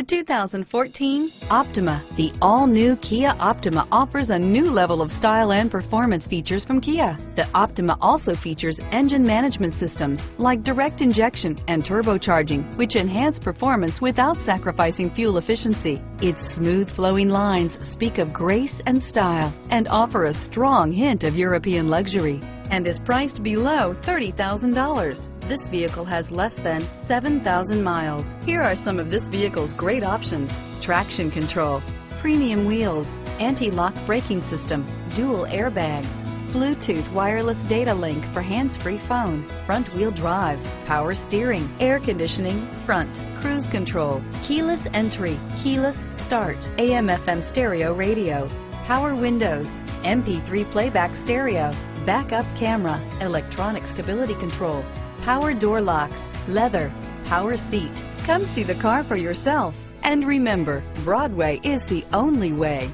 The 2014 Optima. The all-new Kia Optima offers a new level of style and performance features from Kia. The Optima also features engine management systems like direct injection and turbocharging, which enhance performance without sacrificing fuel efficiency. Its smooth flowing lines speak of grace and style and offer a strong hint of European luxury and is priced below $30,000. This vehicle has less than 7,000 miles. Here are some of this vehicle's great options. Traction control, premium wheels, anti-lock braking system, dual airbags, Bluetooth wireless data link for hands-free phone, front wheel drive, power steering, air conditioning, front, cruise control, keyless entry, keyless start, AM FM stereo radio, power windows, MP3 playback stereo, backup camera, electronic stability control, power door locks, leather, power seat. Come see the car for yourself. And remember, Broadway is the only way.